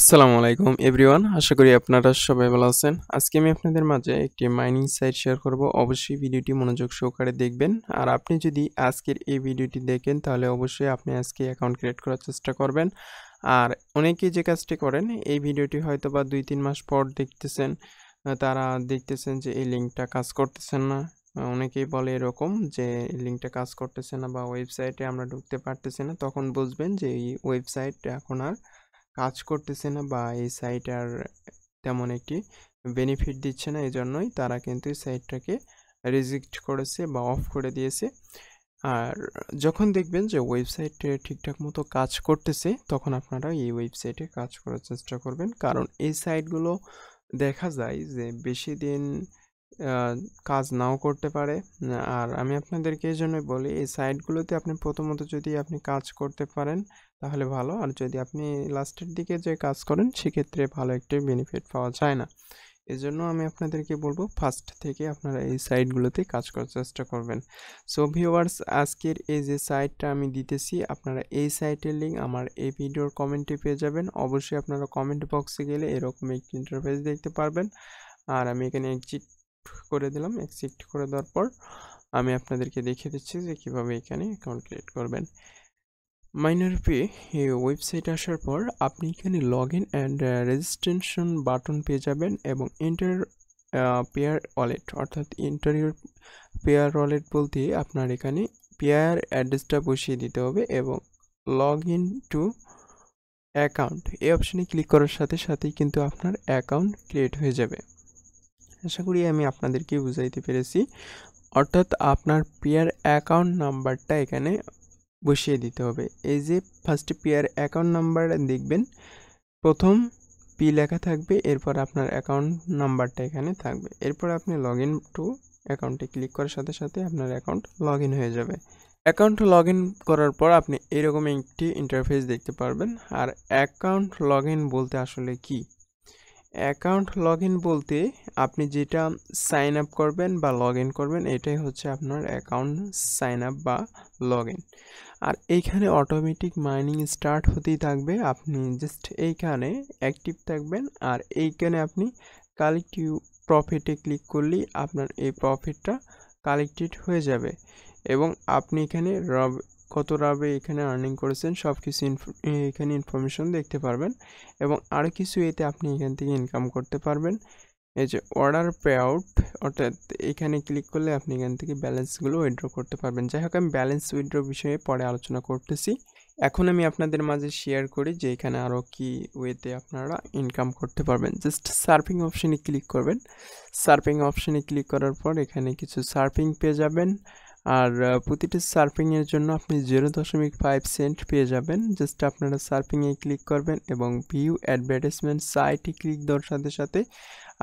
আসসালামু আলাইকুম, এভরিওয়ান। আশা করি আপনারা সবাই ভালো আছেন। আজকে আমি আপনাদের মাঝে একটি মাইনিং সাইট শেয়ার করব। অবশ্যই ভিডিওটি মনোযোগ সহকারে দেখবেন। আর আপনি যদি আজকের এই ভিডিওটি দেখেন, তাহলে অবশ্যই আপনি আজকে অ্যাকাউন্ট ক্রিয়েট করার চেষ্টা করবেন। আর অনেকেই যে কাজটি করেন, এই ভিডিওটি হয়তো বা দুই তিন মাস পর দেখতেছেন। তারা দেখতেছেন যে এই লিঙ্কটা কাজ করতেছেন না। অনেকেই বলে এরকম যে লিঙ্কটা কাজ করতেছে না বা ওয়েবসাইটে আমরা ঢুকতে পারতেছি না। তখন বুঝবেন যে এই ওয়েবসাইট এখন আর কাজ করতেছে না বা এই সাইট আর তেমন একটি বেনিফিট দিচ্ছে না এই জন্যই তারা কিন্তু এই সাইটটাকে রিজেক্ট করেছে বা অফ করে দিয়েছে। আর যখন দেখবেন যে ওয়েবসাইট ঠিকঠাক মতো কাজ করতেছে, তখন আপনারা এই ওয়েবসাইটে কাজ করার চেষ্টা করবেন। কারণ এই সাইটগুলো দেখা যায় যে বেশি দিন কাজ নাও করতে পারে। আর আমি আপনাদেরকে এই জন্যই বলি, এই সাইটগুলোতে আপনি প্রথমত যদি আপনি কাজ করতে পারেন, তাহলে ভালো। আর যদি আপনি লাস্টের দিকে যে কাজ করেন, সেক্ষেত্রে ভালো একটি বেনিফিট পাওয়া যায় না। এজন্য আমি আপনাদেরকে বলব ফার্স্ট থেকে আপনারা এই সাইটগুলোতে কাজ করার চেষ্টা করবেন। সো ভিউয়ার্স আজকের এই যে সাইটটা আমি দিতেছি, আপনারা এই সাইটের লিঙ্ক আমার এই ভিডিওর কমেন্টে পেয়ে যাবেন। অবশ্যই আপনারা কমেন্ট বক্সে গেলে এরকম একটি ইন্টারফেস দেখতে পারবেন। আর আমি এখানে এক্সিট করে দিলাম এক্সিট করে দেওয়ার পর আমি আপনাদেরকে দেখিয়ে দিচ্ছি যে কীভাবে এখানে অ্যাকাউন্ট ক্রিয়েট করবেন। মাইনার পে এই ওয়েবসাইট আসার পর আপনি এখানে log in and registration button পেয়ে যাবেন এবং ইন্টার পেয়ার ওয়ালেট অর্থাৎ ইন্টারিয়র পেয়ার ওয়ালেট বলতে আপনার এখানে পেয়ার অ্যাড্রেসটা বসিয়ে দিতে হবে এবং লগ ইন টু অ্যাকাউন্ট এই অপশানে ক্লিক করার সাথে সাথেই কিন্তু আপনার অ্যাকাউন্ট ক্রিয়েট হয়ে যাবে। আশা করি আমি আপনাদেরকে বুঝাইতে পেরেছি। অর্থাৎ আপনার পেয়ার অ্যাকাউন্ট নাম্বারটা এখানে বসিয়ে দিতে হবে। এই যে ফার্স্টে পেয়ার অ্যাকাউন্ট নাম্বার দেখবেন, প্রথম পি লেখা থাকবে, এরপর আপনার অ্যাকাউন্ট নাম্বারটা এখানে থাকবে। এরপর আপনি লগ ইন টু অ্যাকাউন্টে ক্লিক করার সাথে সাথে আপনার অ্যাকাউন্ট লগ ইন হয়ে যাবে। অ্যাকাউন্ট লগ ইন করার পর আপনি এরকম একটি ইন্টারফেস দেখতে পারবেন। আর অ্যাকাউন্ট লগ ইন বলতে আসলে কি? অ্যাকাউন্ট লগ বলতে আপনি যেটা সাইন আপ করবেন বা লগ করবেন, এটাই হচ্ছে আপনার অ্যাকাউন্ট সাইন আপ বা লগ আর এইখানে অটোমেটিক মাইনিং স্টার্ট হতেই থাকবে, আপনি জাস্ট এইখানে অ্যাক্টিভ থাকবেন আর এইখানে আপনি কালেক্টিভ প্রফিটে ক্লিক করলেই আপনার এই প্রফিটটা কালেক্টেড হয়ে যাবে। এবং আপনি এখানে কত রাবে এখানে আর্নিং করেছেন সব কিছু এখানে ইনফরমেশন দেখতে পারবেন এবং আরও কিছু এতে আপনি এখান থেকে ইনকাম করতে পারবেন। এই যে অর্ডার পে আউট অর্থাৎ এখানে ক্লিক করলে আপনি এখান থেকে ব্যালেন্সগুলো উইথড্র করতে পারবেন। যাই হোক, আমি ব্যালেন্স উইথড্র বিষয়ে পরে আলোচনা করতেছি। এখন আমি আপনাদের মাঝে শেয়ার করি যে এখানে আরও কি ওয়েতে আপনারা ইনকাম করতে পারবেন। জাস্ট সার্ফিং অপশানে ক্লিক করবেন। সার্ফিং অপশানে ক্লিক করার পর এখানে কিছু সার্ফিং পেয়ে যাবেন। আর প্রতিটি সার্ফিংয়ের জন্য আপনি জিরো দশমিক ফাইভ সেন্ট পেয়ে যাবেন। জাস্ট আপনারা সার্ফিংয়ে ক্লিক করবেন এবং ভিউ অ্যাডভার্টাইজমেন্ট সাইটে ক্লিক দেওয়ার সাথে সাথে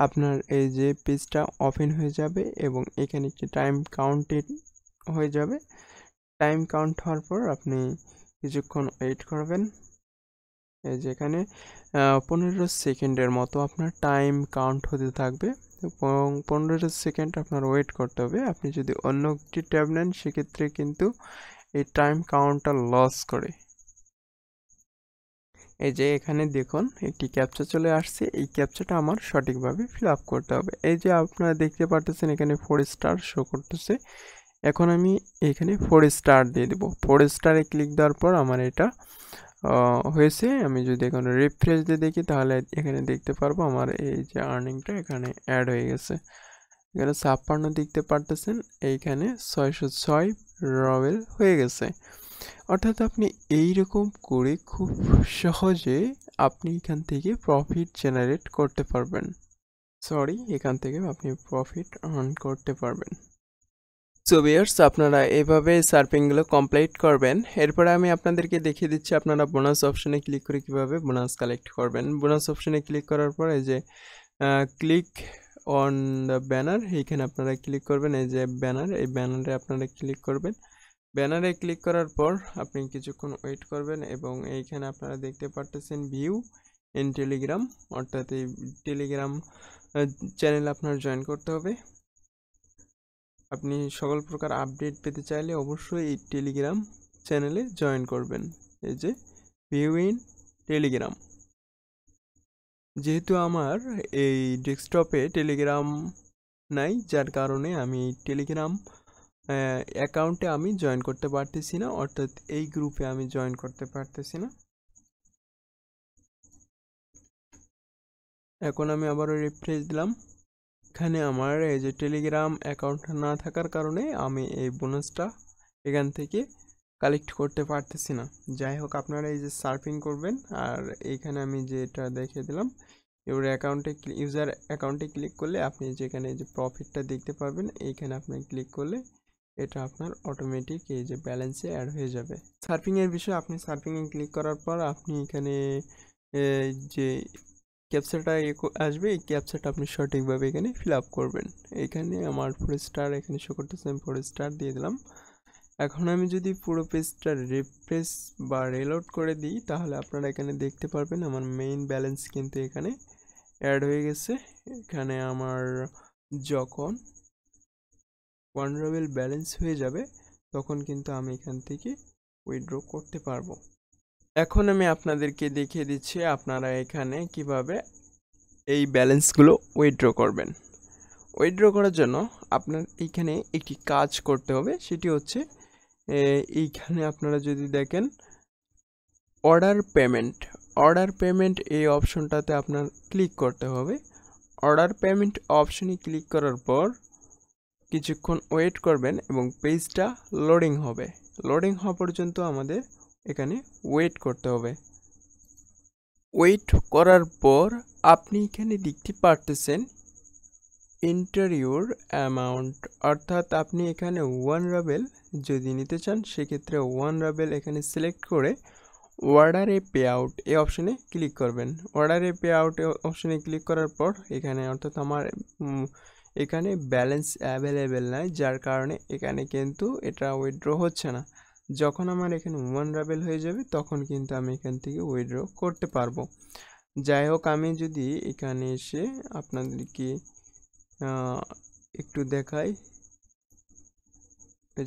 আপনার এই যে পেজটা ওপেন হয়ে যাবে এবং এখানে একটি টাইম কাউন্টেড হয়ে যাবে। টাইম কাউন্ট হওয়ার পর আপনি কিছুক্ষণ ওয়েট করবেন। এই যে এখানে পনেরো সেকেন্ডের মতো আপনার টাইম কাউন্ট হতে থাকবে। এবং পনেরো সেকেন্ড আপনার ওয়েট করতে হবে। আপনি যদি অন্য একটি ট্যাব নেন, সেক্ষেত্রে কিন্তু এই টাইম কাউন্টটা লস করে। এই যে এখানে দেখুন, একটি ক্যাপচা চলে আসছে। এই ক্যাপচাটা আমার সঠিকভাবে ফিল আপ করতে হবে। এই যে আপনারা দেখতে পারতেছেন, এখানে ফোর স্টার শো করতেছে। এখন আমি এখানে ফোর স্টার দিয়ে দেবো। ফোর স্টারে ক্লিক দেওয়ার পর আমার এটা হয়েছে। আমি যদি এখন রিফ্রেশ দিয়ে দেখি, তাহলে এখানে দেখতে পারব আমার এই যে আর্নিংটা এখানে অ্যাড হয়ে গেছে। এখানে ছাপ্পান্ন দেখতে পারতেছেন, এইখানে ছয়শো ছয় রবেল হয়ে গেছে। অর্থাৎ আপনি এই রকম করে খুব সহজে আপনি এখান থেকে প্রফিট জেনারেট করতে পারবেন। সরি এখান থেকে আপনি প্রফিট আর্ন করতে পারবেন। সো বিয়ার্স আপনারা এভাবে সার্ফিংগুলো কমপ্লিট করবেন। এরপরে আমি আপনাদেরকে দেখিয়ে দিচ্ছি আপনারা বোনাস অপশনে ক্লিক করে কীভাবে বোনাস কালেক্ট করবেন। বোনাস অপশনে ক্লিক করার পর যে ক্লিক অন দ্য ব্যানার এইখানে আপনারা ক্লিক করবেন, এই যে ব্যানার এই ব্যানারে আপনারা ক্লিক করবেন। ব্যানারে ক্লিক করার পর আপনি কিছুক্ষণ ওয়েট করবেন এবং এইখানে আপনারা দেখতে পারতেছেন ভিউ ইন টেলিগ্রাম অর্থাৎ এই টেলিগ্রাম চ্যানেল আপনার জয়েন করতে হবে। আপনি সকল প্রকার আপডেট পেতে চাইলে অবশ্যই এই টেলিগ্রাম চ্যানেলে জয়েন করবেন। এই যে ভিউ ইন টেলিগ্রাম যেহেতু আমার এই ডেস্কটপে টেলিগ্রাম নাই, যার কারণে আমি টেলিগ্রাম অ্যাকাউন্টে আমি জয়েন করতে পারতেছি না, অর্থাৎ এই গ্রুপে আমি জয়েন করতে পারতেছি না। এখন আমি আবারও রিফ্রেশ দিলাম। এখানে আমার এই যে টেলিগ্রাম অ্যাকাউন্ট না থাকার কারণে আমি এই বোনাসটা এখান থেকে কালেক্ট করতে পারতেছি না। যাই হোক, আপনারা এই যে সার্ফিং করবেন, আর এইখানে আমি যেটা দেখে দিলাম, এবার অ্যাকাউন্টে ইউজার অ্যাকাউন্টে ক্লিক করলে আপনি যেখানে যে প্রফিটটা দেখতে পারবেন এইখানে আপনি ক্লিক করলে এটা আপনার অটোমেটিক এই যে ব্যালেন্সে অ্যাড হয়ে যাবে। সার্ফিংয়ের বিষয়ে আপনি সার্ফিংয়ে ক্লিক করার পর আপনি এখানে যে ক্যাপচারটা আসবে, এই ক্যাপচারটা আপনি সঠিকভাবে এখানে ফিল আপ করবেন। এখানে আমার ফোর স্টার এখানে শো করতেছে, আমি ফোর স্টার দিয়ে দিলাম। এখন আমি যদি পুরো পেজটা রিফ্রেশ বা রিলোড করে দিই, তাহলে আপনারা এখানে দেখতে পারবেন আমার মেইন ব্যালেন্স কিন্তু এখানে অ্যাড হয়ে গেছে। এখানে আমার যখন ওয়ানড্রবেল ব্যালেন্স হয়ে যাবে, তখন কিন্তু আমি এখান থেকে উইথড্র করতে পারব। এখন আমি আপনাদেরকে দেখিয়ে দিচ্ছি আপনারা এখানে কীভাবে এই ব্যালেন্সগুলো উইথড্র করবেন। উইথড্র করার জন্য আপনার এইখানে একটি কাজ করতে হবে, সেটি হচ্ছে এইখানে আপনারা যদি দেখেন অর্ডার পেমেন্ট অর্ডার পেমেন্ট এই অপশনটাতে আপনার ক্লিক করতে হবে। অর্ডার পেমেন্ট অপশনে ক্লিক করার পর কিছুক্ষণ ওয়েট করবেন এবং পেজটা লোডিং হবে। লোডিং হওয়া পর্যন্ত আমাদের এখানে ওয়েট করতে হবে। ওয়েট করার পর আপনি এখানে দেখতে পারতেছেন ইন্টারভিউর অ্যামাউন্ট অর্থাৎ আপনি এখানে ওয়ান রাবেল যদি নিতে চান, সেক্ষেত্রে ওয়ান রাবেল এখানে সিলেক্ট করে অর্ডারে পে আউট এই অপশনে ক্লিক করবেন। অর্ডারে পে আউট অপশনে ক্লিক করার পর এখানে, অর্থাৎ আমার এখানে ব্যালেন্স অ্যাভেলেবেল নাই, যার কারণে এখানে কিন্তু এটা উইথড্র হচ্ছে না। যখন আমার এখানে ওয়ান রাবেল হয়ে যাবে, তখন কিন্তু আমি এখান থেকে উইড্র করতে পারব। যাই হোক, আমি যদি এখানে এসে আপনাদেরকে একটু দেখাই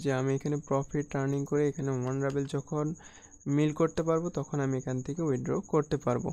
যে আমি এখানে প্রফিট টার্নিং করে এখানে ওয়ান রাবেল যখন মিল করতে পারব, তখন আমি এখান থেকে উইড্র করতে পারব।